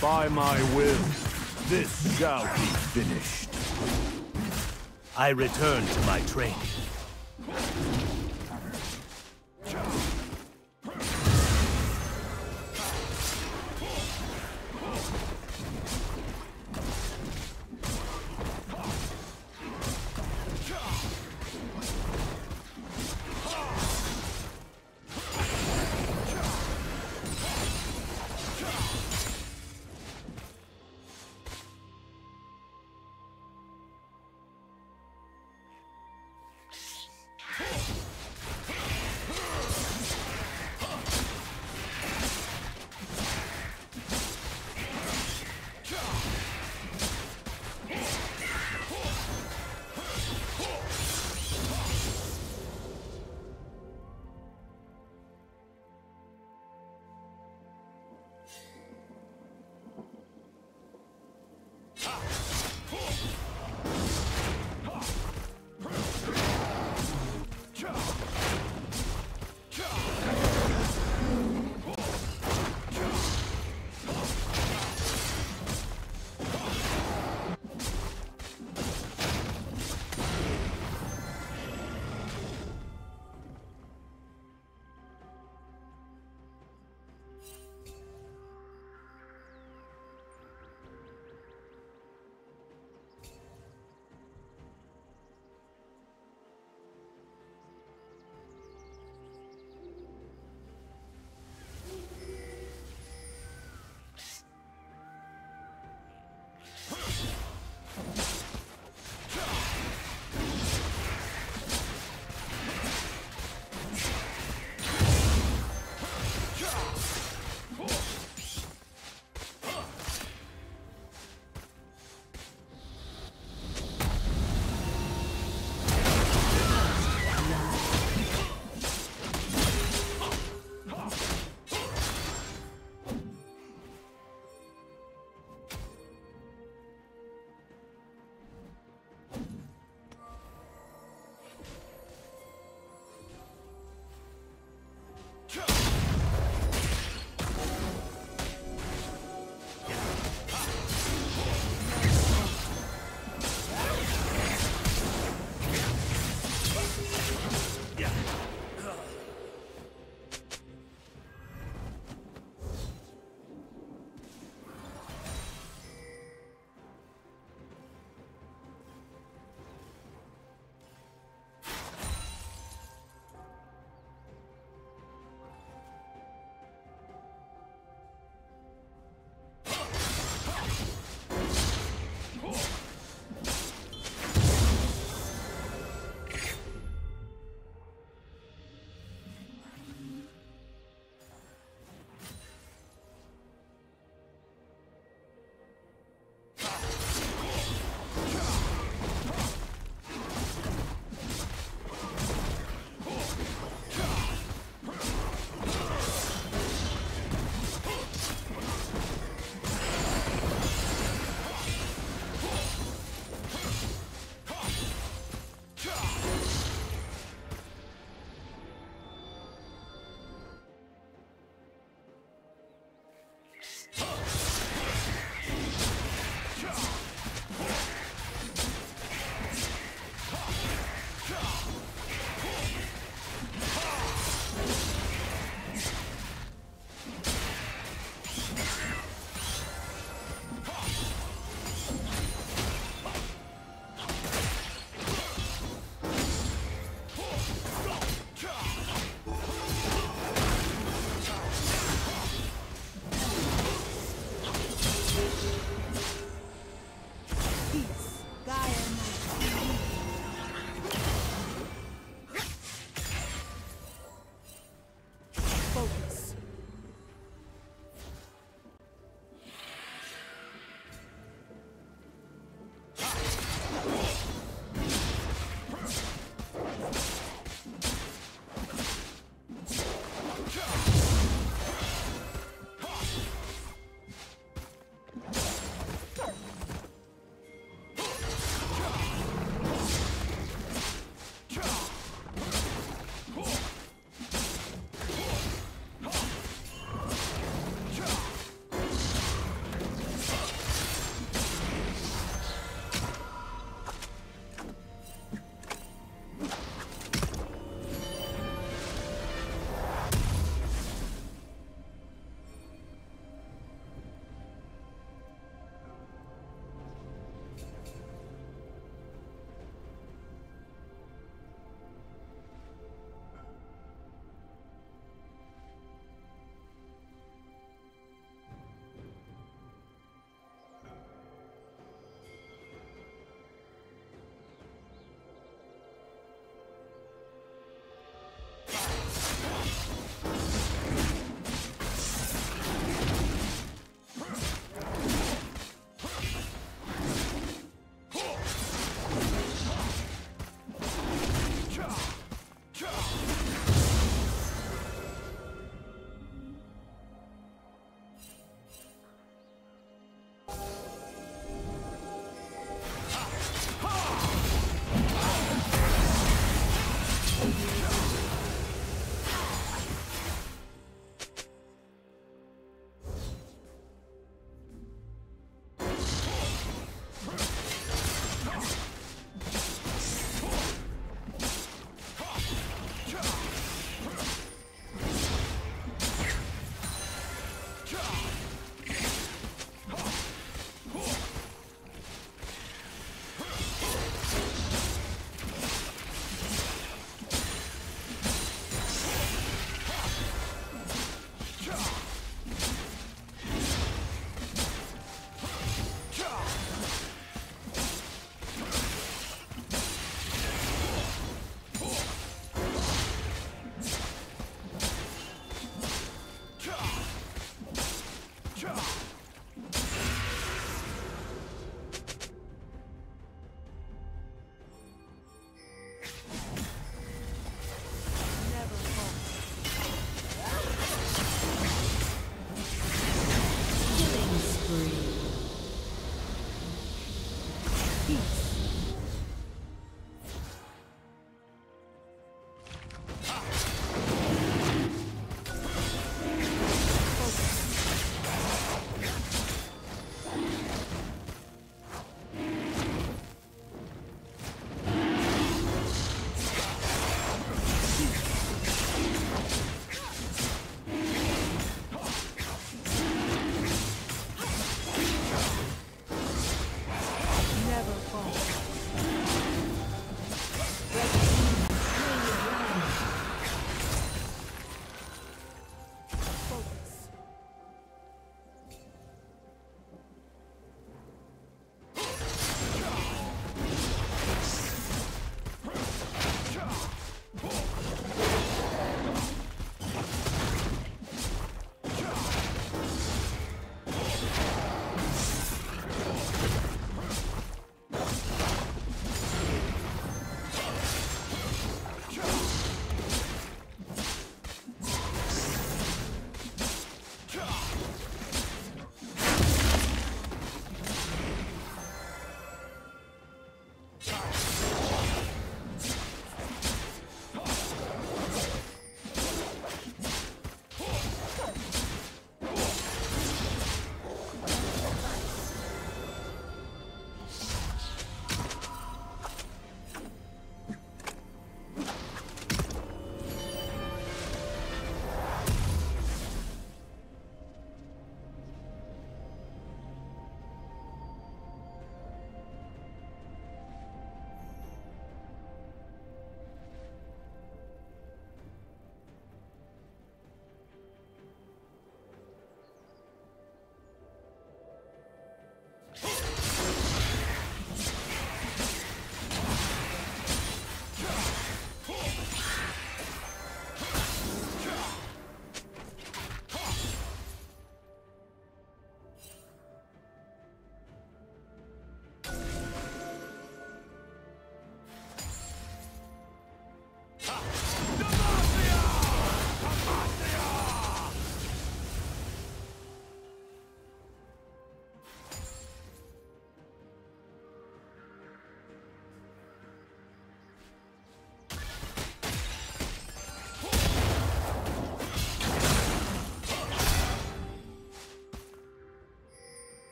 By my will, this shall be finished. I return to my training.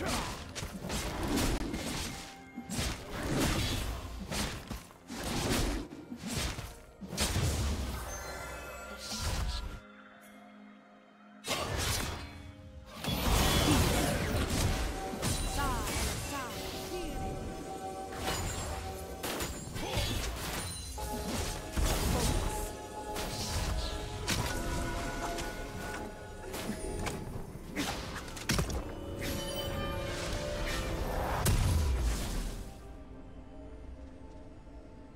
Cha!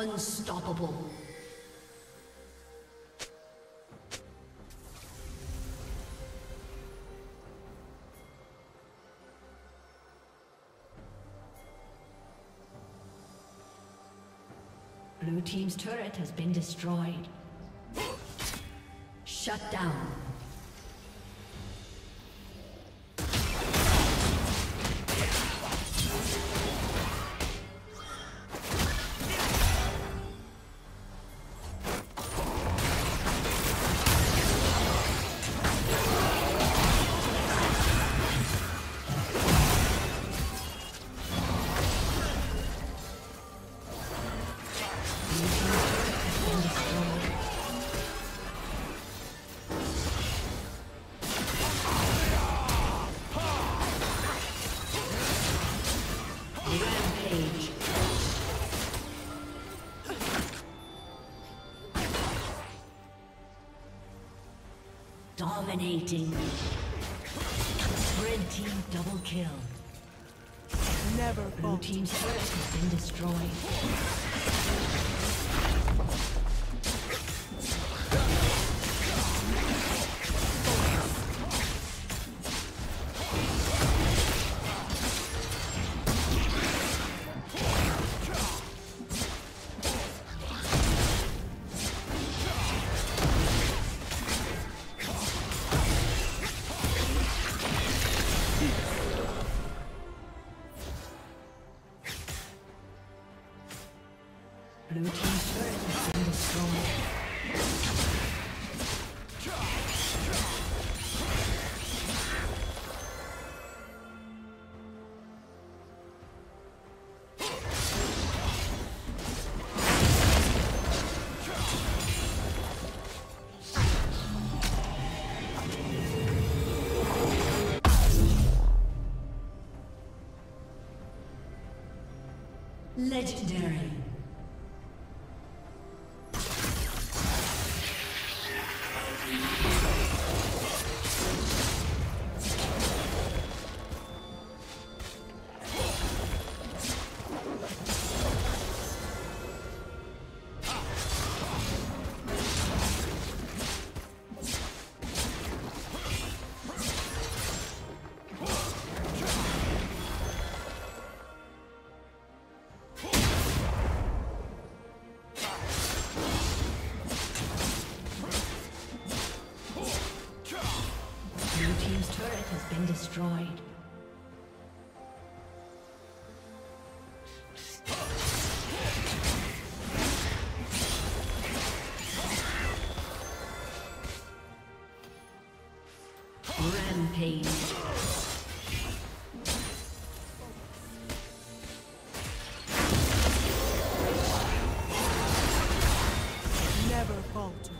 Unstoppable. Blue Team's turret has been destroyed. Shut down. Dominating. Red team double kill. Never Blue team's turret has been destroyed. Legendary. Been destroyed. Rampage. Never falter.